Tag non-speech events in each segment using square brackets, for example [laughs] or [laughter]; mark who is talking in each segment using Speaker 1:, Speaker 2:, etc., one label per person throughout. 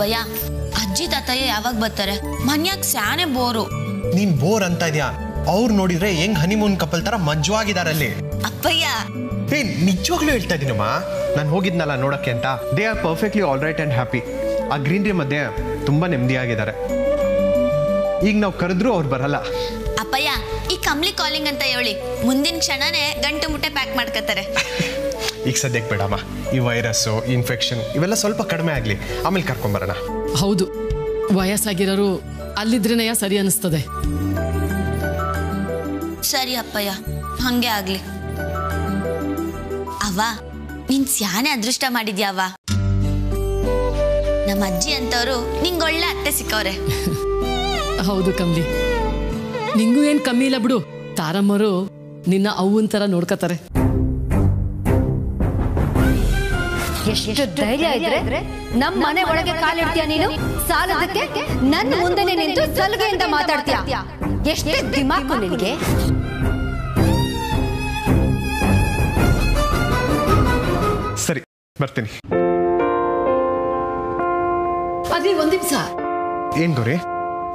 Speaker 1: ಅಪ್ಪಯ್ಯ ಅಜ್ಜಿ ತಾತಯ್ಯ ಯಾವಾಗ ಬರ್ತಾರೆ? ಮನ್ಯಾಗ ಸ್ಯಾನೆ ಬೋರು.
Speaker 2: ನೀನ್ ಬೋರ್ ಅಂತ ಇದ್ಯಾ? ಅವ್ರು ನೋಡಿದ್ರೆ ಹೆಂಗ್ ಹನಿಮೂನ್ ಕಪಲ್ ತರ ಮಜ್ವಾಗಿದಾರಲ್ಲಿ
Speaker 1: ಅಪ್ಪಯ್ಯ!
Speaker 2: ಏ ನಿಜವಾಗ್ಲೂ ಹೇಳ್ತಾ ಇದೀನಮ್ಮ ನಾನು ಹೋಗಿದ್ನಲ್ಲ ನೋಡಕ್ಕೆ ಅಂತ. They are perfectly all right and happy ಆ ಗ್ರೀನ್ರಿ ಮಧ್ಯೆ ತುಂಬಾ ನೆಮ್ಮದಿಯಾಗಿದ್ದಾರೆ. ಈಗ ನಾವು ಕರೆದ್ರು ಅವ್ರು ಬರಲ್ಲ.
Speaker 1: ಅಪ್ಪಯ್ಯ ಈ ಕಮ್ಲಿ ಕಾಲಿಂಗ್ ಅಂತ ಹೇಳಿ. ಮುಂದಿನ ಕ್ಷಣನೇ ಗಂಟು ಮುಟ್ಟೆ ಪ್ಯಾಕ್ ಮಾಡ್ಕೋತಾರೆ [laughs]
Speaker 2: ಈಗ ಸದ್ಯಕ್ಕೆ ಬೇಡಮ್ಮ. ಈ ವೈರಸ್ಸು ಇನ್ಫೆಕ್ಷನ್ ಇವೆಲ್ಲ ಸ್ವಲ್ಪ ಕಡಿಮೆ ಆಗಲಿ. ಆಮೇಲೆ ಕರ್ಕೊಂಬರೋಣ.
Speaker 3: ಹೌದು. ವಯಸ್ಸಾಗಿರೋರು ಅಲ್ಲಿದ್ರೇನೆಯ ಸರಿ ಅನಿಸ್ತದೆ.
Speaker 1: ಸರಿ ಅಪ್ಪಯ್ಯ. ಹಂಗೆ ಆಗ್ಲಿ. ಅವ್ವ ನಿನ್ ಸ್ಯಾನೆ ಅದೃಷ್ಟ ಮಾಡಿದ್ಯಾವ ನಮ್ಮ ಅಜ್ಜಿ ಅಂತವ್ರು ನಿಂಗೆ ಒಳ್ಳೆ ಅತ್ತೆ ಸಿಕ್ಕವ್ರೆ.
Speaker 3: ಹೌದು ಕಮ್ಮಿ ನಿಂಗೂ ಏನ್ ಕಮ್ಮಿ ಇಲ್ಲ ಬಿಡು. ತಾರಮ್ಮರು ನಿನ್ನ ಅವ್ವನ್ ತರ ನೋಡ್ಕತಾರೆ.
Speaker 4: ಎಷ್ಟು ಧೈರ್ಯ ಇದ್ರೆ ನಮ್ ಮನೆ ಒಳಗೆ ಕಾಲಿಡ್ತೀಯ ನೀನು? ಸಾಲದಕ್ಕೆ ನನ್ನ ಮುಂದೆನೆ ನಿಂತು ಸಲುಗೆಯಿಂದ ಮಾತಾಡ್ತೀಯ? ಎಷ್ಟೇ ದಿಮಾಕು ನಿನಗೆ?
Speaker 2: ಸರಿ ಬರ್ತೀನಿ.
Speaker 3: ಅದೇ ಒಂದ್ ನಿಮಿಷ.
Speaker 2: ಏನ್ ಗೌರಿ?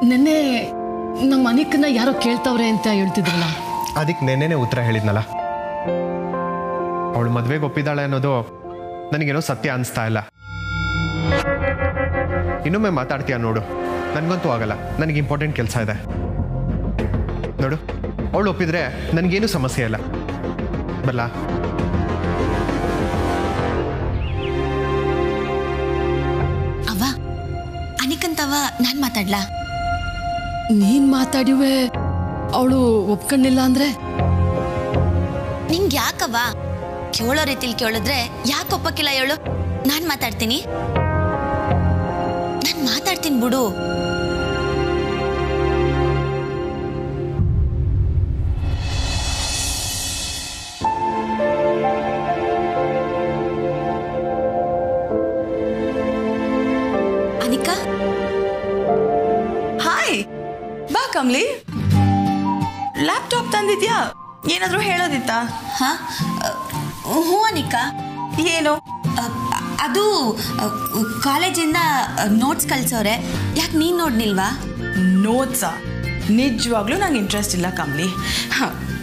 Speaker 3: ನಿನ್ನೆ ನಮ್ಮ ಅನಿಕನ್ನ ಯಾರೋ ಕೇಳ್ತಾವ್ರೆ ಅಂತ ಹೇಳ್ತಿದ್ರಲ್ಲ.
Speaker 2: ಅದಕ್ಕೆ ನೆನ್ನೆನೆ ಉತ್ತರ ಹೇಳಿದ್ನಲ್ಲ. ಅವಳು ಮದ್ವೆಗೆ ಒಪ್ಪಿದಾಳೆ ಅನ್ನೋದು ನನಗೇನೋ ಸತ್ಯ ಅನಿಸ್ತಾ ಇಲ್ಲ. ಇನ್ನೊಮ್ಮೆ ಮಾತಾಡ್ತೀಯ ನೋಡು. ನನಗಂತೂ ಆಗಲ್ಲ. ನನಗೆ ಇಂಪಾರ್ಟೆಂಟ್ ಕೆಲಸ ಇದೆ. ನೋಡು ಅವಳು ಒಪ್ಪಿದ್ರೆ ನನಗೇನು ಸಮಸ್ಯೆ ಇಲ್ಲ. ಬಲ್ಲ
Speaker 1: ಅವ್ವ ಅನಿಕಂತವ ನಾನ್ ಮಾತಾಡ್ಲಾ?
Speaker 3: ನೀನ್ ಮಾತಾಡಿವೆ ಅವಳು ಒಪ್ಕೊಂಡಿಲ್ಲ ಅಂದ್ರೆ?
Speaker 1: ನಿಂಗ್ ಯಾಕವ್ವ ಕೇಳೋ ರೀತಿಲಿ ಕೇಳಿದ್ರೆ ಯಾಕೆ ಒಪ್ಪಕ್ಕಿಲ್ಲ ಹೇಳು? ನಾನ್ ಮಾತಾಡ್ತೀನಿ. ನಾನ್ ಮಾತಾಡ್ತೀನಿ ಬಿಡು. ಅನಿಕಾ?
Speaker 5: ಹಾಯ್ ಬಾ ಕಮ್ಲಿ. ಲ್ಯಾಪ್ಟಾಪ್ ತಂದಿದ್ಯಾ? ಏನಾದರೂ ಹೇಳೋದಿತ್ತಾ?
Speaker 1: ಹಾ? ಹ್ಞೂ ಅನಿಕಾ.
Speaker 5: ಏನು?
Speaker 1: ಅದು ಕಾಲೇಜಿಂದ ನೋಟ್ಸ್ ಕಳಿಸೋರೆ. ಯಾಕೆ ನೀನು ನೋಡ್ನಿಲ್ವಾ?
Speaker 5: ನೋಟ್ಸಾ ನಿಜವಾಗ್ಲೂ ನಂಗೆ ಇಂಟ್ರೆಸ್ಟ್ ಇಲ್ಲ ಕಮ್ಲಿ.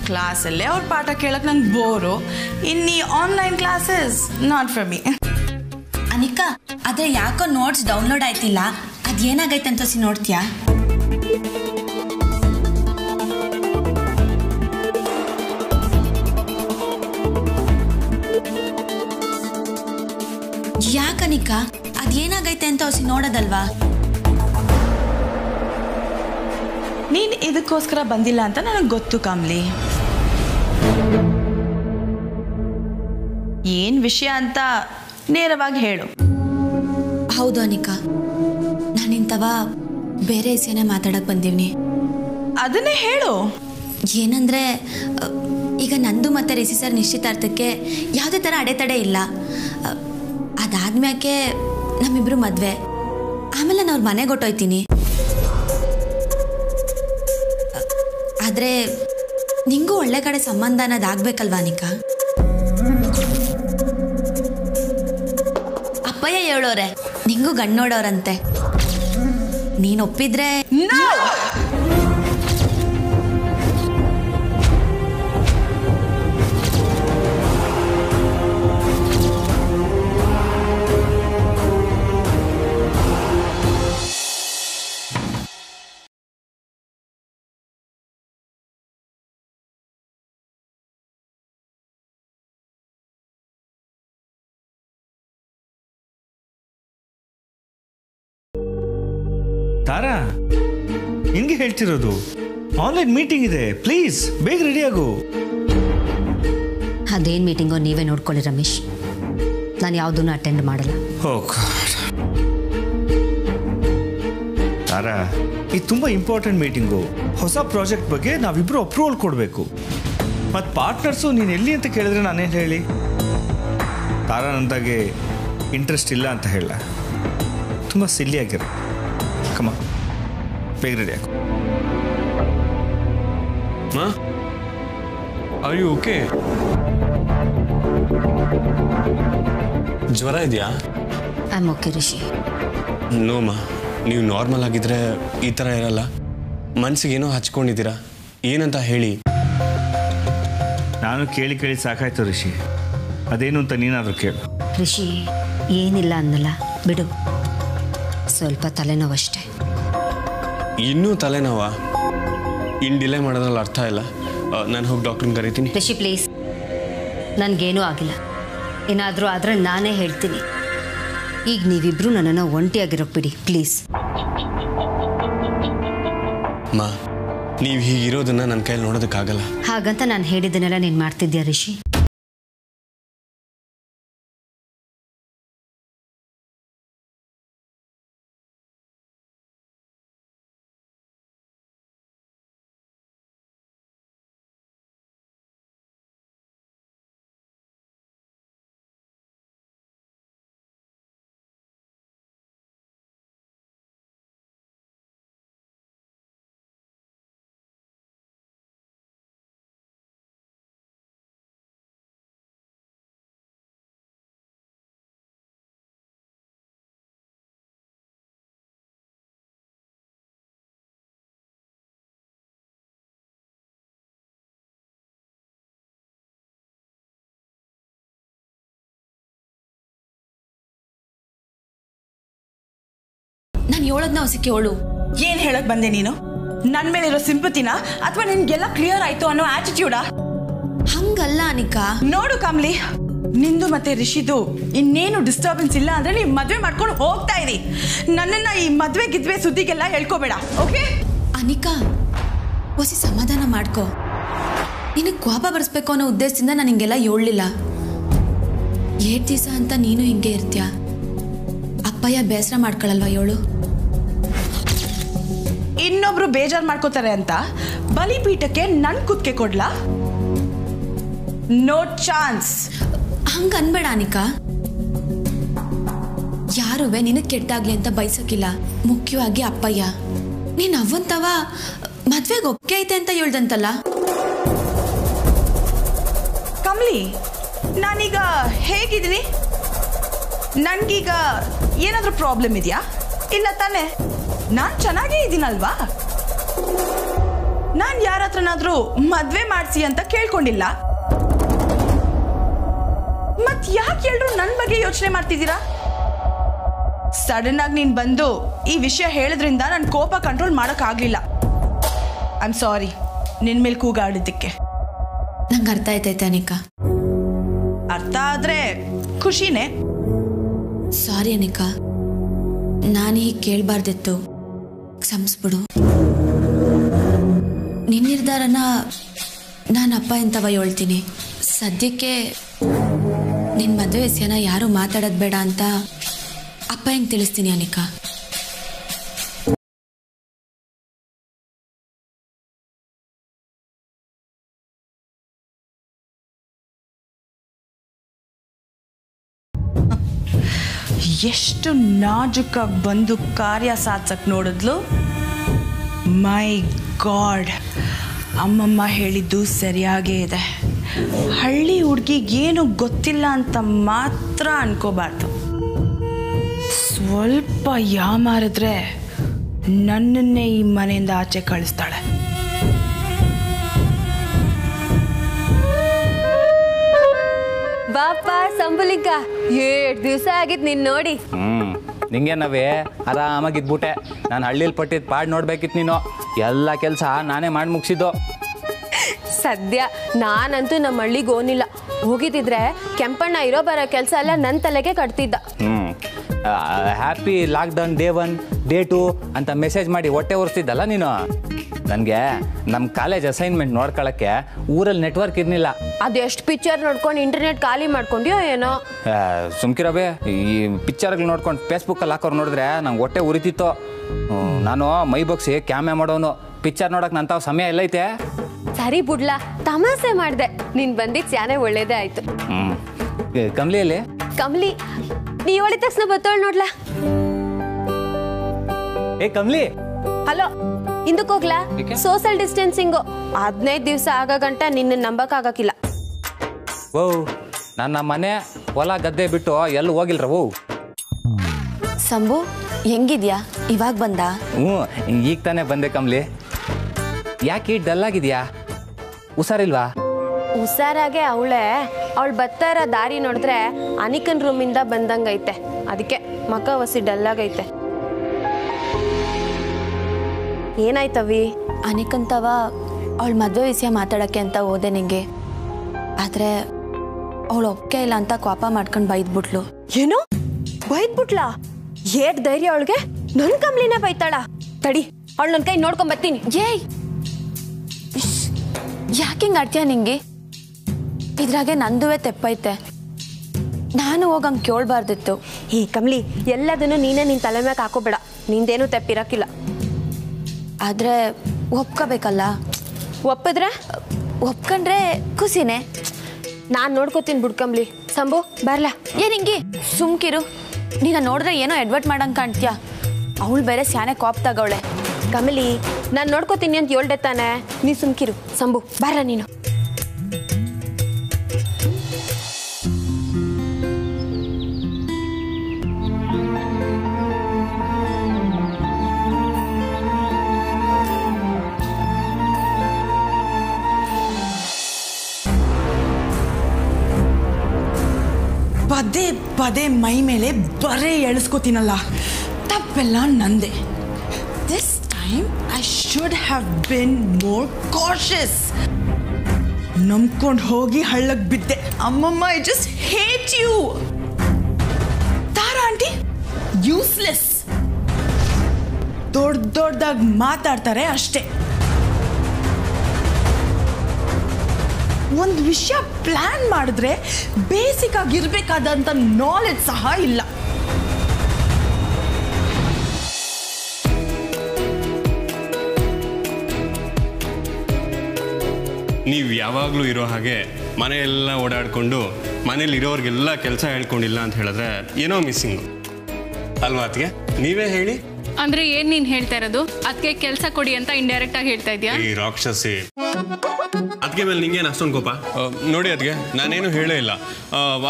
Speaker 5: ಕ್ಲಾಸಲ್ಲೇ ಅವ್ರ ಪಾಠ ಕೇಳಕ್ಕೆ ನಂಗೆ bore ಇನ್ನೀ online classes not for me
Speaker 1: Anika ಅದೇ ಯಾಕೋ ನೋಟ್ಸ್ ಡೌನ್ಲೋಡ್ ಆಯ್ತಿಲ್ಲ? ಅದೇನಾಗೈತೆ ಅಂತ ಸಿ ನೋಡ್ತೀಯಾ? ಯಾಕನಿಕಾ ಅದೇನಾಗೈತೆ ಅಂತ ಹೊಸಿ ನೋಡೋದಲ್ವಾ?
Speaker 5: ನೀನು ಇದಕ್ಕೋಸ್ಕರ ಬಂದಿಲ್ಲ ಅಂತ ನನಗೆ ಗೊತ್ತು ಕಮ್ಲಿ. ಏನು ವಿಷಯ ಅಂತ ನೇರವಾಗಿ ಹೇಳು.
Speaker 1: ಹೌದು ಅನಿಕಾ. ನಾನಿಂತವ ಬೇರೆ ವಿಷಯನೇ ಮಾತಾಡಕ್ ಬಂದೀನಿ
Speaker 5: ಅದನ್ನೇ ಹೇಳು.
Speaker 1: ಏನಂದ್ರೆ ಈಗ ನಂದು ಮತ್ತೆ ರಿಸಿ ಸರ್ ನಿಶ್ಚಿತಾರ್ಥಕ್ಕೆ ಯಾವುದೇ ಥರ ಅಡೆತಡೆ ಇಲ್ಲ. ಅ, ಅದಾದ್ಮ್ಯಾಕೆ ನಮ್ಮಿಬ್ರು ಮದ್ವೆ? ಆಮೇಲೆ ನಾನು ಅವ್ರ ಮನೆಗೆ ಹೊಟ್ಟೋಯ್ತೀನಿ ಆದ್ರೆ ನಿಂಗೂ ಒಳ್ಳೆ ಕಡೆ ಸಂಬಂಧ ಅನ್ನೋದು ಆಗ್ಬೇಕಲ್ವಾ ಅನಿಕಾ ಅಪ್ಪಯ್ಯ ಹೇಳೋರೆ ನಿಂಗೂ ಗಂಡು ನೋಡೋರಂತೆ. ನೀನ್ ಒಪ್ಪಿದ್ರೆ
Speaker 6: ತಾರಾ? ನಿನ್ಗೆ ಹೇಳ್ತಿರೋದು? ಆನ್ಲೈನ್ ಮೀಟಿಂಗ್ ಇದೆ. ಪ್ಲೀಸ್ ಬೇಗ ರೆಡಿ ಆಗು.
Speaker 4: ಅದೇನ್ ಮೀಟಿಂಗೋ ನೀವೇ ನೋಡ್ಕೊಳ್ಳಿ ರಮೇಶ್. ನಾನು ಯಾವುದನ್ನು ಅಟೆಂಡ್ ಮಾಡಲ್ಲ.
Speaker 6: ತಾರಾ ಇದು ತುಂಬ ಇಂಪಾರ್ಟೆಂಟ್ ಮೀಟಿಂಗು ಹೊಸ ಪ್ರಾಜೆಕ್ಟ್ ಬಗ್ಗೆ ನಾವಿಬ್ರು ಅಪ್ರೂವಲ್ ಕೊಡಬೇಕು. ಮತ್ತು ಪಾರ್ಟ್ನರ್ಸು ನೀನು ಎಲ್ಲಿ ಅಂತ ಕೇಳಿದ್ರೆ ನಾನೇನು ಹೇಳಿ? ತಾರಾ ನಂದಾಗೆ ಇಂಟ್ರೆಸ್ಟ್ ಇಲ್ಲ ಅಂತ ಹೇಳ. ತುಂಬ ಸಿಲ್ಲಿ ಆಗಿರೋ on. Figure it out.
Speaker 7: Huh? Are you okay? ಜ್ವರ ಇದೆಯಾ?
Speaker 4: ಐ ಓಕೆ ರಿಷಿ
Speaker 7: ಮಾ ನೀವು ನಾರ್ಮಲ್ ಆಗಿದ್ರೆ ಈ ಥರ ಇರಲ್ಲ. ಮನ್ಸಿಗೇನೋ ಹಚ್ಕೊಂಡಿದ್ದೀರಾ? ಏನಂತ ಹೇಳಿ.
Speaker 6: ನಾನು ಕೇಳಿ ಕೇಳಿ ಸಾಕಾಯ್ತು ರಿಷಿ ಅದೇನು ಅಂತ ನೀನಾದರೂ ಕೇಳು.
Speaker 4: ಋಷಿ ಏನಿಲ್ಲ ಅನ್ನಲ್ಲ. ಬಿಡು. ಸ್ವಲ್ಪ ತಲೆನೋವಷ್ಟೇ
Speaker 7: ಇನ್ನೂ ತಲೆನೋವಾ? ಇನ್ನು ಡಿಲೇ ಮಾಡೋದ್ರಲ್ಲಿ ಅರ್ಥ ಇಲ್ಲ. ನಾನು ಹೋಗಿ ಡಾಕ್ಟ್ರನ್ನ ಕರಿತೀನಿ.
Speaker 4: ಋಷಿ ಪ್ಲೀಸ್ ನನಗೇನೂ ಆಗಿಲ್ಲ. ಏನಾದರೂ ಆದರೆ ನಾನೇ ಹೇಳ್ತೀನಿ. ಈಗ ನೀವಿಬ್ರು ನನ್ನನ್ನು ಒಂಟಿಯಾಗಿರೋಕ್ ಬಿಡಿ ಪ್ಲೀಸ್
Speaker 7: ಮಾ ನೀವು ಹೀಗಿರೋದನ್ನ ನನ್ನ ಕೈಯಲ್ಲಿ ನೋಡೋದಕ್ಕಾಗಲ್ಲ.
Speaker 4: ಹಾಗಂತ ನಾನು ಹೇಳಿದ್ದನ್ನೆಲ್ಲ ನೀನು ಮಾಡ್ತಿದ್ಯಾ ರಿಷಿ?
Speaker 1: ನಾನು ಹೇಳೋದ್ನ ಹೊಸಕ್ಕೆ ಹೇಳು.
Speaker 5: ಏನ್ ಹೇಳಕ್ ಬಂದೆ ನೀನು? ನನ್ ಮೇಲಿರೋ ಸಿಂಪತಿನ ಅಥವಾ ನಿನ್ಗೆಲ್ಲ ಕ್ಲಿಯರ್ ಆಯ್ತು ಅನ್ನೋ ಆಟಿಟ್ಯೂಡಾ
Speaker 1: ಹಂಗಲ್ಲ ಅನಿಕಾ.
Speaker 5: ನೋಡು ಕಮ್ಲಿ ನಿಂದು ಮತ್ತೆ ರಿಷಿದು ಇನ್ನೇನು ಡಿಸ್ಟರ್ಬೆನ್ಸ್ ಇಲ್ಲ ಅಂದ್ರೆ ನೀವು ಮದ್ವೆ ಮಾಡ್ಕೊಂಡು ಹೋಗ್ತಾ ಇರಿ. ನನ್ನನ್ನ ಈ ಮದ್ವೆ ಗಿದ್ವೆ ಸುದ್ದಿಗೆಲ್ಲ ಹೇಳ್ಕೋಬೇಡ ಓಕೆ
Speaker 1: ಅನಿಕಾ ಹೊಸಿ ಸಮಾಧಾನ ಮಾಡ್ಕೋ. ನಿನಗೆ ಕೋಪ ಬರ್ಸ್ಬೇಕು ಅನ್ನೋ ಉದ್ದೇಶದಿಂದ ನಾನು ಹಿಂಗೆಲ್ಲ ಹೇಳಲಿಲ್ಲ ಏಟ್ ದಿವಸ ಅಂತ ನೀನು ಹಿಂಗೆ ಇರ್ತೀಯ? ಅಪ್ಪಯ್ಯ ಬೇಸರ ಮಾಡ್ಕೊಳಲ್ವಾ ಏಳು?
Speaker 5: ಇನ್ನೊಬ್ರು ಬೇಜಾರ್ ಮಾಡ್ಕೋತಾರೆ ಅಂತ ಬಲಿಪೀಠಕ್ಕೆ ನನ್ ಕುತ್ಕೆ ಕೊಡ್ಲಾ? ನೋ ಚಾನ್ಸ್
Speaker 1: ಹಂಗ ಅನ್ಬೇಡ ಅನಿಕಾ. ಯಾರುವೆ ನಿನಗೆ ಕೆಟ್ಟಾಗ್ಲಿ ಅಂತ ಬಯಸಕ್ಕಿಲ್ಲ ಮುಖ್ಯವಾಗಿ ಅಪ್ಪಯ್ಯ. ನೀನ್ ಅವಂತವ ಮದ್ವೆಗೆ ಒಪ್ಪಿಗೆ ಐತೆ ಅಂತ ಹೇಳ್ದಂತಲ್ಲ?
Speaker 5: ಕಮ್ಲಿ ನಾನೀಗ ಹೇಗಿದ್ದೀನಿ? ನನ್ಗೀಗ ಏನಾದ್ರೂ ಪ್ರಾಬ್ಲಮ್ ಇದೆಯಾ? ಇಲ್ಲ ತಾನೆ. ನಾನ್ ಚೆನ್ನಾಗೇ ಇದ್ದೀನಲ್ವಾ? ನಾನು ಯಾರ ಹತ್ರನಾದ್ರೂ ಮದ್ವೆ ಮಾಡಿಸಿ ಅಂತ ಕೇಳ್ಕೊಂಡಿಲ್ಲ? ಮತ್ ಯಾಕೆ ಎಲ್ರು ನನ್ನ ಬಗ್ಗೆ ಯೋಚನೆ ಮಾಡ್ತಿದ್ದೀರಾ? ಸಡನ್ ಆಗಿ ನೀನ್ ಬಂದು ಈ ವಿಷಯ ಹೇಳಿದ್ರಿಂದ ನನ್ನ ಕೋಪ ಕಂಟ್ರೋಲ್ ಮಾಡಕ್ ಆಗ್ಲಿಲ್ಲ ಐ ಆಮ್ ಸಾರಿ ನಿನ್ ಮೇಲೆ ಕೂಗಾಡಿದ್ದಕ್ಕೆ.
Speaker 1: ನಂಗೆ ಅರ್ಥ ಆಯ್ತೈತೆ ಅನಿಕಾ.
Speaker 5: ಅರ್ಥ ಆದ್ರೆ ಖುಷಿನೇ.
Speaker 1: ಸಾರಿ ಅನಿಕ ನಾನು ಹೀಗೆ ಕೇಳಬಾರ್ದಿತ್ತು. ಕ್ಷಮಿಸ್ಬಿಡು. ನಿನ್ನ ನಿರ್ಧಾರನ ನಾನು ಅಪ್ಪ ಎಂತವ ಹೇಳ್ತೀನಿ. ಸದ್ಯಕ್ಕೆ ನಿನ್ನ ಮದುವೆ ವಿಷಯನ ಯಾರು ಮಾತಾಡೋದು ಬೇಡ ಅಂತ ಅಪ್ಪ ಹೆಂಗೆ ತಿಳಿಸ್ತೀನಿ, ಅನಿಕಾ?
Speaker 5: ಎಷ್ಟು ನಾಜುಕಾಗಿ ಬಂದು ಕಾರ್ಯ ಸಾಧಿಸಕ್ಕೆ ನೋಡಿದ್ಲು? ಮೈ ಗಾಡ್ ಅಮ್ಮಮ್ಮ ಹೇಳಿದ್ದು ಸರಿಯಾಗೇ ಇದೆ. ಹಳ್ಳಿ ಹುಡುಗಿಗೇನು ಗೊತ್ತಿಲ್ಲ ಅಂತ ಮಾತ್ರ ಅನ್ಕೋಬಾರ್ದು. ಸ್ವಲ್ಪ ಯಾಮಾರಿದ್ರೆ ನನ್ನನ್ನೇ ಈ ಮನೆಯಿಂದ ಆಚೆ ಕಳಿಸ್ತಾಳೆ.
Speaker 8: ಬಾಪ ಸಂಬುಲಿಂಗ ಏಟ್ ದಿವಸ ಆಗಿತ್ತು ನೀನ್ ನೋಡಿ.
Speaker 9: ಹ್ಞೂ ನಾವೇ ಆರಾಮಾಗಿದ್ಬಿಟ್ಟೆ ನಾನು ಹಳ್ಳಿಲಿ ಪಟ್ಟಿದ್ ಪಾಡ್ ನೋಡ್ಬೇಕಿತ್ತು ನೀನು. ಎಲ್ಲ ಕೆಲಸ ನಾನೇ ಮಾಡಿ ಮುಗಿಸಿದ್ದು.
Speaker 8: ಸದ್ಯ ನಾನಂತೂ ನಮ್ಮ ಹಳ್ಳಿಗೆ ಓನಿಲ್ಲ ಹೋಗಿದ್ದಿದ್ರೆ ಕೆಂಪಣ್ಣ ಇರೋ ಬರೋ ಕೆಲಸ ಎಲ್ಲ ನನ್ನ ತಲೆಗೆ ಕಟ್ತಿದ್ದ.
Speaker 9: ಹ್ಞೂ happy lockdown day one day two ಅಂತ ಮೆಸೇಜ್ ಮಾಡಿ ಹೊಟ್ಟೆ ಒರೆಸ್ತಿದ್ದಲ್ಲ ನೀನು? ನನಗೆ ನಮ್ಮ ಕಾಲೇಜ್ ಅಸೈನ್ಮೆಂಟ್ ನೋಡ್ಕೊಳ್ಳೋಕ್ಕೆ ಊರಲ್ಲಿ ನೆಟ್ವರ್ಕ್ ಇರಲಿಲ್ಲ.
Speaker 8: ಅದೆಷ್ಟು ಪಿಕ್ಚರ್ ನೋಡ್ಕೊಂಡು ಇಂಟರ್ನೆಟ್ ಖಾಲಿ ಮಾಡ್ಕೊಂಡ್ಯೋ ಏನೋ?
Speaker 9: ಸುಮ್ಕಿರಬೇ ಈ ಪಿಕ್ಚರ್ಗಳು ನೋಡ್ಕೊಂಡು ಫೇಸ್ಬುಕ್ಕಲ್ಲಿ ಹಾಕೋರು ನೋಡಿದ್ರೆ ನಂಗೆ ಹೊಟ್ಟೆ ಉರಿತಿತ್ತು. ನಾನು ಮೈ ಬಗ್ಸಿ ಕ್ಯಾಮೆ ಮಾಡೋನು. ಪಿಕ್ಚರ್ ನೋಡೋಕೆ ನಂತಾವ ಸಮಯ ಎಲ್ಲೈತೆ
Speaker 8: ಸರಿ ಬುಡ್ಲಾ ತಮಾಸೆ ಮಾಡಿದೆ. ನೀನ್ ಬಂದಿದ್ ಸ್ಯಾನೆ ಒಳ್ಳೇದೇ ಆಯ್ತು.
Speaker 9: ಹ್ಞೂ ಕಮ್ಲಿಯಲ್ಲಿ
Speaker 8: ಕಮ್ಲಿ ನೀ ಒಳ್ಳೆ ತಕ್ಷಣ ಬತ್ತೋಳ್ ನೋಡ್ಲಾ?
Speaker 9: ಏ ಕಮ್ಲಿ?
Speaker 8: ಹಲೋ. ಹಿಂದಕ್ ಹೋಗ್ಲಾ? ಸೋಷಿಯಲ್ ಡಿಸ್ಟೆನ್ಸಿಂಗು ಹದಿನೈದು ದಿವಸ ಆಗ ಗಂಟ ನಿನ್ನ ನಂಬಕ್ ಆಗಕ್ಕಿಲ್ಲ
Speaker 9: ಓ ನನ್ನ ಮನೆ ಹೊಲ ಗದ್ದೆ ಬಿಟ್ಟು ಎಲ್ಲೂ ಹೋಗಿಲ್ರ ಓ
Speaker 8: ಸಂಭು
Speaker 1: ಹೆಂಗಿದ್ಯಾ? ಇವಾಗ ಬಂದ?
Speaker 9: ಹ್ಞೂ ಈಗ ತಾನೇ ಬಂದೆ ಕಮ್ಲಿ. ಯಾಕೆ ಡಲ್ ಆಗಿದ್ಯಾ? ಹುಷಾರಿಲ್ವಾ?
Speaker 8: ಹುಷಾರಾಗೆ ಅವಳೆ ಅವಳು ಬರ್ತಾ ಇರೋ ದಾರಿ ನೋಡಿದ್ರೆ ಅನಿಕನ್ ರೂಮಿಂದ ಬಂದಂಗೈತೆ. ಅದಕ್ಕೆ ಮಕ ಹೊಸಿ ಡಲ್ಲಾಗೈತೆ ಏನಾಯ್ತವಿ?
Speaker 1: ಅನಿಕಂತವ ಅವಳ ಮದುವೆ ವಿಷಯ ಮಾತಾಡೋಕ್ಕೆ ಅಂತ ಹೋದೆ ನಿಂಗೆ. ಆದರೆ ಅವಳು ಒಪ್ಕೆ ಇಲ್ಲ ಅಂತ ಕೋಪ ಮಾಡ್ಕೊಂಡು ಬೈದ್ಬಿಟ್ಲು.
Speaker 8: ಏನು? ಬೈದ್ಬಿಟ್ಲಾ? ಏಟ್ ಧೈರ್ಯ ಅವಳಿಗೆ? ನನ್ ಕಂಬ್ಲಿನೇ ಬೈತಾಳ. ತಡಿ ಅವಳು ನನ್ನ ಕೈ ನೋಡ್ಕೊಂಡ್ ಬರ್ತೀನಿ.
Speaker 1: ಏಯ್! ಯಾಕೆ ಹಿಂಗೆ ಆಡ್ತೀಯ ನಿಂಗೆ? ಇದ್ರಾಗೆ ನಂದುವೆ ತೆಪ್ಪೈತೆ. ನಾನು ಹೋಗಂಗೆ ಕೇಳ್ಬಾರ್ದಿತ್ತು.
Speaker 8: ಈ ಕಮ್ಲಿ ಎಲ್ಲದನ್ನು ನೀನೇ ನಿನ್ ತಲೆ ಮ್ಯಾಕ್ ಹಾಕೋಬೇಡ. ನಿಂದೇನು ತೆಪ್ಪಿರಕ್ಕಿಲ್ಲ
Speaker 1: ಆದರೆ ಒಪ್ಕೋಬೇಕಲ್ಲ?
Speaker 8: ಒಪ್ಪಿದ್ರೆ?
Speaker 1: ಒಪ್ಕೊಂಡ್ರೆ ಖುಷಿನೇ.
Speaker 8: ನಾನು ನೋಡ್ಕೋತೀನಿ ಬುಡ್ಕಂಬ್ಲಿ ಸಂಭು ಬರ್ಲ.
Speaker 1: ಏನ್ ಹಿಂಗೆ ಸುಮ್ಕಿರು. ನೀನ ನೋಡಿದ್ರೆ ಏನೋ ಎಡ್ವರ್ಟ್ ಮಾಡಂಗ್ ಕಾಣ್ತೀಯ? ಅವಳು ಬೇರೆ ಸ್ಯಾನೆ ಕಾಪ್ ತಗವಳೆ
Speaker 8: ಕಮಲಿ ನಾನು ನೋಡ್ಕೋತೀನಿ ಅಂತ ಹೇಳ್ದೆ ತಾನೆ. ನೀ ಸುಮ್ಕಿರು. ಸಂಭು ಬರ್ರ ನೀನು.
Speaker 5: ಪದೇ ಮೈ ಮೇಲೆ ಬರೇ ಎಳಿಸ್ಕೋತೀನಲ್ಲ ತಪ್ಪೆಲ್ಲ ನಂದೆ. This time I should have been more cautious ನಂಬ್ಕೊಂಡು ಹೋಗಿ ಹಳ್ಳಕ್ಕೆ ಬಿದ್ದೆ. ಅಮ್ಮಮ್ಮ I just hate you Tara aunty? Useless ದೊಡ್ಡ ದೊಡ್ಡದಾಗಿ ಮಾತಾಡ್ತಾರೆ ಅಷ್ಟೇ. ಒಂದು ವಿಷಯ ಪ್ಲಾನ್ ಮಾಡಿದ್ರೆ ಬೇಸಿಕ್ ಆಗಿರ್ಬೇಕಾದಂತ ನಾಲೆಜ್ ಸಹ ಇಲ್ಲ.
Speaker 7: ನೀವು ಯಾವಾಗಲೂ ಇರೋ ಹಾಗೆ ಮನೆಯೆಲ್ಲ ಓಡಾಡಿಕೊಂಡು ಮನೇಲಿ ಇರೋರಿಗೆಲ್ಲ ಕೆಲಸ ಹೇಳ್ಕೊಂಡಿಲ್ಲ ಅಂತ ಹೇಳಿದ್ರೆ ಏನೋ ಮಿಸ್ಸಿಂಗು ಅಲ್ವಾ ನೀವೇ ಹೇಳಿ.
Speaker 10: ಅಂದ್ರೆ ಏನ್ ನೀನ್ ಹೇಳ್ತಾ ಇರೋದು? ಅದಕ್ಕೆ ಕೆಲಸ ಕೊಡಿ ಅಂತ ಇಂಡೈರೆಕ್ಟ್ ಆಗಿ ಹೇಳ್ತಾ ಇದ್ಯಾ?
Speaker 7: ಈ ರಾಕ್ಷಸಿ. ಅದಕ್ಕೆ ಮೇಲೆ ನಿಂಗೇನು ಅಷ್ಟೊಂದು ಕೋಪ? ನೋಡಿ ಅದಕ್ಕೆ ನಾನೇನು ಹೇಳೇ ಇಲ್ಲ.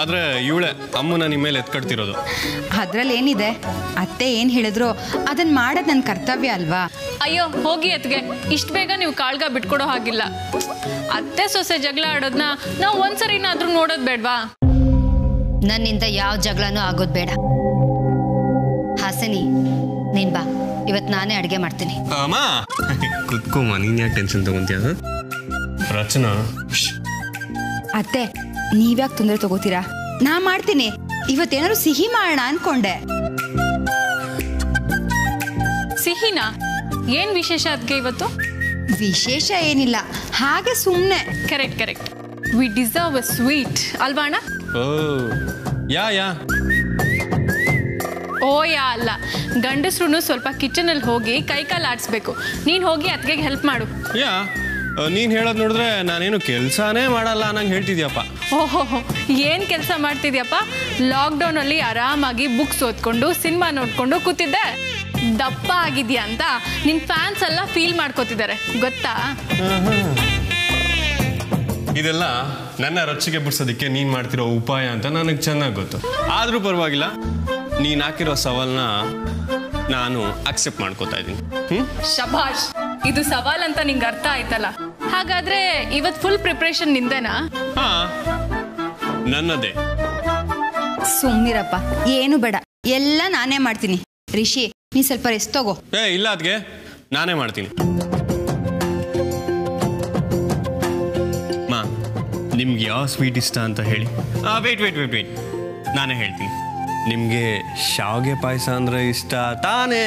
Speaker 7: ಆದ್ರೆ ಇವಳೆ ಅಮ್ಮನ ನಿಮ್ಮ ಮೇಲೆ ಎತ್ಕಡ್ತಿರೋದು.
Speaker 11: ಅದ್ರಲ್ಲಿ ಏನಿದೆ? ಅತ್ತೆ ಏನ್ ಹೇಳಿದ್ರು ಅದನ್ನ ಮಾಡೋದ್ ನನ್ನ ಕರ್ತವ್ಯ ಅಲ್ವಾ?
Speaker 10: ಅಯ್ಯೋ ಹೋಗಿ ಅತ್ಗೆ ಇಷ್ಟು ಬೇಗ ನೀವು ಕಾಳ್ಗ ಬಿಟ್ಕೊಡೋ ಹಾಗಿಲ್ಲ. ಅತ್ತೆ ಸೊಸೆ ಜಗಳ ಆಡೋದ್ನ ನಾವು ಒಂದ್ಸರಿನಾದ್ರೂ ನೋಡೋದ್ ಬೇಡ್ವಾ?
Speaker 11: ನನ್ನಿಂದ ಯಾವ ಜಗಳನೂ ಆಗೋದು ಬೇಡ. ಹಾಸನಿ ನೀನ್ ಬಾ. ಇವತ್ ನಾನೇ ಅಡಿಗೆ ಮಾಡ್ತೀನಿ.
Speaker 7: ಅಮ್ಮ! ಕುತ್ಕೋಮ್ಮ ನೀನ್ ಯಾಕೆ ಟೆನ್ಷನ್ ತಗೊಂತೀಯ? ರಚನಾ.
Speaker 11: ಅತ್ತೆ ನೀವ್ಯಾಕೆ ತೊಂದರೆ ತಗೋತೀರಾ? ನಾ ಮಾಡ್ತೀನಿ. ಇವತ್ತೇನಾದ್ರು ಸಿಹಿ ಮಾಡೋಣ ಅನ್ಕೊಂಡೆ.
Speaker 10: ಸಿಹಿನಾ? ಏನ್ ವಿಶೇಷ ಅದಕ್ಕೆ ಇವತ್ತು?
Speaker 11: ವಿಶೇಷ ಏನಿಲ್ಲ. ಹಾಗೆ ಸುಮ್ಮನೆ
Speaker 10: correct correct. We deserve a sweet ಅಲ್ವಾ ಅಣ್ಣ?
Speaker 7: ಓ ಯಾ ಯಾ.
Speaker 10: ಓ ಯಾ ಅಲ್ಲ. ಗಂಡಸ್ರು ಸ್ವಲ್ಪ ಕಿಚನಲ್ಲಿ ಹೋಗಿ ಕೈಕಾಲು ಆಡಿಸ್ಬೇಕು. ನೀನು ಹೋಗಿ ಅತ್ಗೆಗೆ ಹೆಲ್ಪ್ ಮಾಡು.
Speaker 7: ಯಾ ನೀನು ಹೇಳೋದು ನೋಡಿದ್ರೆ ನಾನೇನು ಕೆಲಸನೇ ಮಾಡಲ್ಲ ಅನ್ನಂಗೆ ಹೇಳ್ತಿದ್ಯಪ್ಪ.
Speaker 10: ಓಹೋ ಏನು ಕೆಲಸ ಮಾಡ್ತಿದ್ಯಪ್ಪ? ಲಾಕ್ಡೌನಲ್ಲಿ ಆರಾಮಾಗಿ ಬುಕ್ಸ್ ಓದ್ಕೊಂಡು ಸಿನಿಮಾ ನೋಡ್ಕೊಂಡು ಕೂತಿದ್ದೆ. ದಪ್ಪ ಆಗಿದ್ಯಾ ಅಂತ ನಿನ್ನ ಫ್ಯಾನ್ಸ್ ಎಲ್ಲ ಫೀಲ್ ಮಾಡ್ಕೋತಿದ್ದಾರೆ. ಗೊತ್ತಾ?
Speaker 7: ಇದೆಲ್ಲ ನನ್ನ ರೊಚ್ಚಿಗೆ ಬಿಡ್ಸೋದಕ್ಕೆ ನೀನು ಮಾಡ್ತಿರೋ ಉಪಾಯ ಅಂತ ನನಗೆ ಚೆನ್ನಾಗಿ ಗೊತ್ತು. ಆದರೂ ಪರವಾಗಿಲ್ಲ. ನೀನು ಹಾಕಿರೋ ಸವಾಲ್ನ ನಾನು ಅಕ್ಸೆಪ್ಟ್ ಮಾಡ್ಕೋತಾ ಇದ್ದೀನಿ. ಹ್ಮ್?
Speaker 10: ಶಭಾಷ್ ಇದು ಸವಾಲ್ ಅಂತ ನಿಂಗೆ ಅರ್ಥ ಆಯ್ತಲ್ಲ? ಹಾಗಾದ್ರೆ ಇವತ್ ಫುಲ್ ಪ್ರಿಪರೇಷನ್ ನಿಂದೇನಾ?
Speaker 7: ಹಾ ನನ್ನದೇ.
Speaker 11: ಸುಮ್ಮನಿರಪ್ಪ ಏನು ಬೇಡ. ಎಲ್ಲ ನಾನೇ ಮಾಡ್ತೀನಿ. ರಿಷಿ ನೀ ಸ್ವಲ್ಪ ರೆಸ್ಟ್ ತಗೋ.
Speaker 7: ಏ ಇಲ್ಲ ಅದ್ಗೆ. ನಾನೇ ಮಾಡ್ತೀನಿ. ಮಾ ನಿಮ್ಗೆ ಯಾವ ಸ್ವೀಟ್ ಇಷ್ಟ ಅಂತ ಹೇಳಿ? ಆ ವೇಟ್ ವೇಟ್ ವೇಟ್ ವೇಟ್ ನಾನೇ ಹೇಳ್ತೀನಿ. ನಿಮಗೆ ಶಾವಿಗೆ ಪಾಯಸ ಅಂದ್ರೆ ಇಷ್ಟ ತಾನೇ?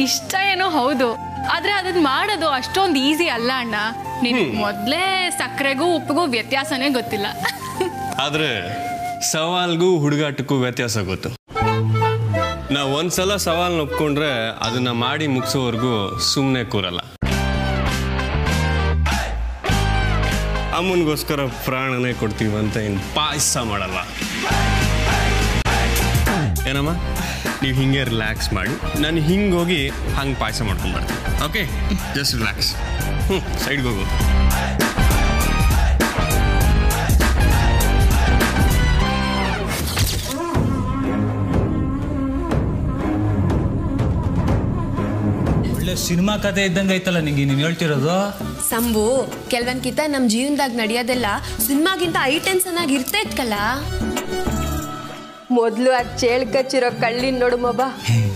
Speaker 10: ಇಷ್ಟ ಏನೋ ಹೌದು. ಆದ್ರೆ ಅದನ್ನ ಮಾಡೋದು ಅಷ್ಟೊಂದು ಈಸಿ ಅಲ್ಲ ಅಣ್ಣ. ನಿನ್ ಮೊದ್ಲೇ ಸಕ್ಕರೆಗೂ ಉಪ್ಪಿಗೂ ವ್ಯತ್ಯಾಸನೇ ಗೊತ್ತಿಲ್ಲ.
Speaker 7: ಆದ್ರೆ ಸವಾಲ್ಗೂ ಹುಡುಗಾಟಕ್ಕೂ ವ್ಯತ್ಯಾಸ ಗೊತ್ತು. ನಾವು ಒಂದ್ಸಲ ಸವಾಲ್ನ ಒಪ್ಕೊಂಡ್ರೆ ಅದನ್ನ ಮಾಡಿ ಮುಗಿಸೋವರೆಗೂ ಸುಮ್ಮನೆ ಕೂರಲ್ಲ. ಅಮ್ಮನಿಗೋಸ್ಕರ ಪ್ರಾಣನೇ ಕೊಡ್ತೀವಿ ಅಂತ ಏನು ಪಾಯಸ ಮಾಡಲ್ಲ. ಏನಮ್ಮ? ನೀವು ಹಿಂಗೆ ರಿಲ್ಯಾಕ್ಸ್ ಮಾಡಿ, ನಾನು ಹಿಂಗೆ ಹೋಗಿ ಹಂಗೆ ಪಾಯಸ ಮಾಡ್ಕೊಂಡ್ಬರ್ತೀನಿ ಓಕೆ ಜಸ್ಟ್ ರಿಲ್ಯಾಕ್ಸ್ ಹ್ಞೂ ಸೈಡ್ಗೆ ಹೋಗು.
Speaker 9: ಸಿನಿಮಾ ಕತೆ ಇದ್ದಂಗೆ ಐತಲ್ಲ ನಿಂಗೆ ನೀನು ಹೇಳ್ತಿರೋದು?
Speaker 8: ಸಂಭು ಕೆಲವನ್ಕಿತ ನಮ್ಮ ಜೀವನದಾಗ ನಡೆಯೋದೆಲ್ಲ ಸಿನಿಮಾಗಿಂತ ಐಟೆನ್ಸನ್ ಆಗಿ ಇರ್ತೈತ್ಕಲ್ಲ ಮೊದಲು ಆ ಚೇಳ್ ಕಚ್ಚಿರೋ ಕಳ್ಳಿನ ನೋಡು ಮಬ್ಬ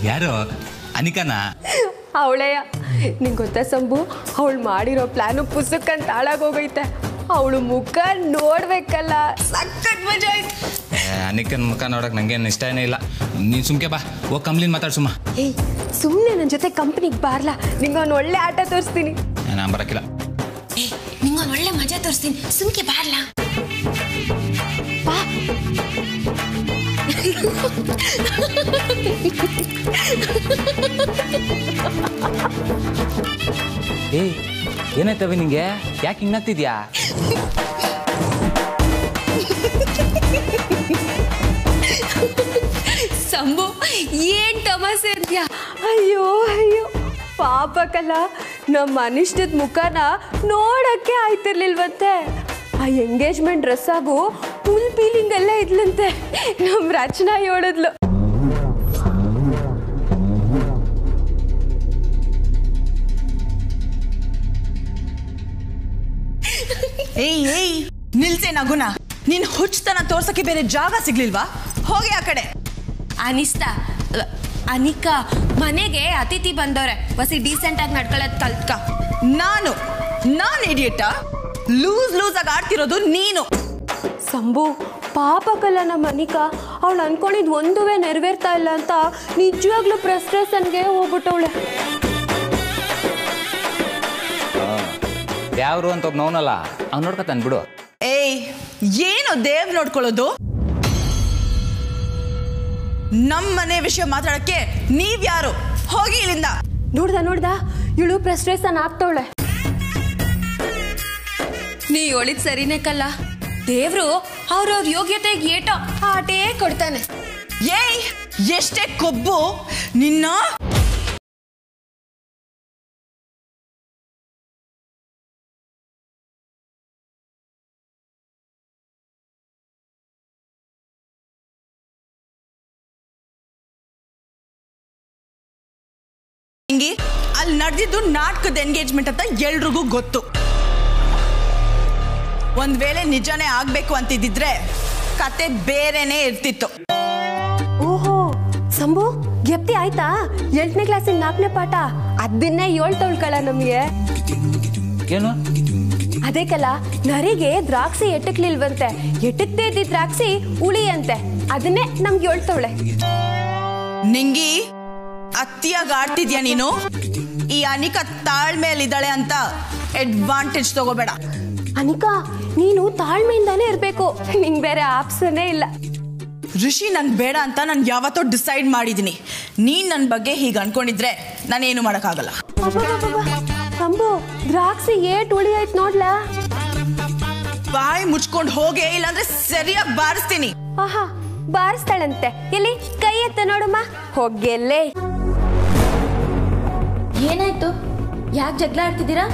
Speaker 9: ಯಾರು? ಅನಿಕನಾ?
Speaker 8: ಅವಳೆಯ ನಿಂಗೆ ಗೊತ್ತಾ ಸಂಭು ಅವಳು ಮಾಡಿರೋ ಪ್ಲಾನು ಪುಸ್ತಕಂತ ಹಾಳಾಗೋಗೈತೆ ಅವಳು ಮುಖ ನೋಡ್ಬೇಕಲ್ಲ. ಸಖತ್ ಮಜಾ ಆಯ್ತು.
Speaker 9: ಅನಿಕನ್ ಮುಖ ನೋಡಕ್ ನಂಗೇನು ಇಷ್ಟನೇ ಇಲ್ಲ. ನೀನು ಸುಮ್ಕೆ ಬಾ ಓ ಕಂಪ್ಲೇಂಟ್ ಮಾತಾಡ್ ಸುಮ್ಮ.
Speaker 8: ಏಯ್ ಸುಮ್ಮನೆ ನನ್ನ ಜೊತೆ ಕಂಪ್ನಿಗೆ ಬಾರ್ಲಾ? ನಿಂಗೆ ಒಂದು ಒಳ್ಳೆ ಆಟ ತೋರಿಸ್ತೀನಿ.
Speaker 9: ನಾನು ಬರಕಿಲ್ಲ.
Speaker 1: ನಿಂಗೊಂದು ಒಳ್ಳೆ ಮಜಾ ತೋರಿಸ್ತೀನಿ. ಸುಮ್ಕೆ ಬಾರ್ಲಾ?
Speaker 9: ಏಯ್ ಏನಾಯ್ತವೆ ನಿಂಗೆ? ಯಾಕೆ ಹಿಂಗಾಗ್ತಿದ್ಯಾ
Speaker 8: ಸಂಭು ಏನ್ ತಮಾಸೆ ಅಂತ್ಯ ಅಯ್ಯೋ ಅಯ್ಯೋ. ಪಾಪಕಲ್ಲ ನಮ್ಮ ಅನಿಷ್ಟದ ಮುಖನ ನೋಡಕ್ಕೆ ಆಯ್ತಿರ್ಲಿಲ್ವಂತೆ. ಆ ಎಂಗೇಜ್ಮೆಂಟ್ ಡ್ರೆಸ್ ಆಗು ಫುಲ್ ಫೀಲಿಂಗ್ ಎಲ್ಲ ಇದ್ಲಂತೆ. ನಮ್ಮ ರಚನಾ ಹೇಳಿದ್ಲು
Speaker 5: ಏಯ್ ಏಯ್. ನಿಲ್ಸೆ ನಗುನ? ನೀನ್ ಹುಚ್ಚತನ ತೋರ್ಸಕ್ಕೆ ಬೇರೆ ಜಾಗ ಸಿಗ್ಲಿಲ್ವಾ? ಹೋಗಿ ಆ ಕಡೆ.
Speaker 8: ಅನಿಸ್ತಾ. ಅನಿಕಾ ಮನೆಗೆ ಅತಿಥಿ ಬಂದವ್ರೆ. ಬಸಿ ಡೀಸೆಂಟ್ ಆಗಿ ನಡ್ಕೊಳ್ಳೋದು ಕಲ್ತ್ಕ
Speaker 5: ನಾನು ನಾನ್ ಇಡಿಯಟ ಲೂಸ್ ಲೂಸ್ ಆಗಿ ಆಡ್ತಿರೋದು ನೀನು.
Speaker 8: ಸಂಭು ಪಾಪಕಲ್ಲ ನಮ್ಮ ಅನಿಕಾ. ಅವಳು ಅನ್ಕೊಂಡಿದ್ ಒಂದುವೇ ನೆರವೇರ್ತಾ ಇಲ್ಲ ಅಂತ ನಿಜವಾಗ್ಲೂ ಫ್ರಸ್ಟ್ರೇಷನ್ಗೆ ಹೋಗ್ಬಿಟ್ಟವಳೆ.
Speaker 9: ಯಾವ್ರು ಅಂತ ಒಬ್ಬ ನೋನಲ್ಲ ಅವ್ನು ನೋಡ್ಕೊತಾನೆ ಬಿಡು.
Speaker 5: ಏನು ದೇವ್ ನೋಡ್ಕೊಳ್ಳೋದು? ನಮ್ ಮನೆ ವಿಷಯ ಮಾತಾಡಕ್ಕೆ ನೀವ್ ಯಾರು ಹೋಗಿ ಇಲ್ಲಿಂದ.
Speaker 8: ನೋಡ್ದ ನೋಡ್ದ? ಇಳು ಪ್ರಶ್ನೆ ಆಗ್ತವಳೆ. ನೀ ಒಳಿದ್ ಸರಿನೇ ಕಲ್ಲ. ದೇವ್ರು ಅವ್ರವ್ರ ಯೋಗ್ಯತೆಗೆ ಏಟೋ ಆಟೇ ಕೊಡ್ತಾನೆ.
Speaker 5: ಏಯ್ ಎಷ್ಟೇ ಕೊಬ್ಬು ನಿನ್ನ ಅಲ್ಲಿ ನಡೆದಿದ್ದು ನಾಟಕದ ಎಂಗೇಜ್ಮೆಂಟ್ ಅಂತ ಎಲ್ರಿಗೂ ಗೊತ್ತು. ಒಂದ್ ವೇಳೆ ನಿಜಾನೇ ಆಗ್ಬೇಕು ಅಂತಿದ್ರೆ ಕತೆ ಬೇರೆನೆ ಇರ್ತಿತ್ತು.
Speaker 8: ಓಹೋ ಸಂಭು ಗೆಪ್ತಿ ಆಯ್ತಾ? ಎಂಟನೇ ಕ್ಲಾಸಿನ ನಾಲ್ಕನೇ ಪಾಠ ಅದನ್ನೇ ಏಳ್ ತೊಳ್ಕಳ ನಮ್ಗೆ.
Speaker 9: ಏನು?
Speaker 8: ಅದೇ ಕಲ ನರಿಗೆ ದ್ರಾಕ್ಷಿ ಎಟಕ್ಲಿಲ್ವಂತೆ. ಎಟಕ್ದೇ ಇದ್ದಿದ್ ದ್ರಾಕ್ಷಿ ಉಳಿ ಅಂತೆ ಅದನ್ನೇ ನಮ್ಗೆ ಏಳ್ತವಳೆ
Speaker 5: ನಿಂಗಿ ಅತ್ತಿಯಾಗ ಆಡ್ತಿದ್ಯಾ ನೀನು? ಈ ಅನಿಕ ತಾಳ್ಮೆಯಲ್ಲಿದ್ದಾಳೆ ಅಂತ ಅಡ್ವಾಂಟೇಜ್ ತಗೋಬೇಡ.
Speaker 8: ಅನಿಕಾ ನೀನು ತಾಳ್ಮೆಯಿಂದಾನೇ ಇರ್ಬೇಕು. ನಿಂಗೆ ಬೇರೆ ಆಪ್ಷನ್ನೇ ಇಲ್ಲ.
Speaker 5: ಋಷಿ ನನ್ ಬೇಡ ಅಂತ ನಾನು ಯಾವತ್ತೋ ಡಿಸೈಡ್ ಮಾಡಿದ್ದೀನಿ ನೀನ್ ನನ್ನ ಬಗ್ಗೆ ಹೀಗೆ ಅನ್ಕೊಂಡಿದ್ರೆ ನಾನೇನು ಮಾಡೋಕ್ಕಾಗಲ್ಲ.
Speaker 8: ಅಂಬು ದ್ರಾಕ್ಷಿ ಏಟ್ ಉಳಿ ಆಯ್ತು ನೋಡ್ಲಾ?
Speaker 5: ಬಾಯಿ ಮುಚ್ಕೊಂಡು ಹೋಗೇ ಇಲ್ಲಾಂದ್ರೆ ಸರಿಯಾಗಿ ಬಾರಿಸ್ತೀನಿ.
Speaker 8: ಆಹಾ ಬಾರಿಸ್ತಾಳಂತೆ. ಎಲ್ಲಿ? ಕೈ ಎತ್ತ ನೋಡಮ್ಮ. ಹೋಗೆಲ್ಲೇ
Speaker 1: ಏನಾಯ್ತು? ಯಾಕೆ ಜಗಳ ಆಡ್ತಿದ್ದೀರಾ?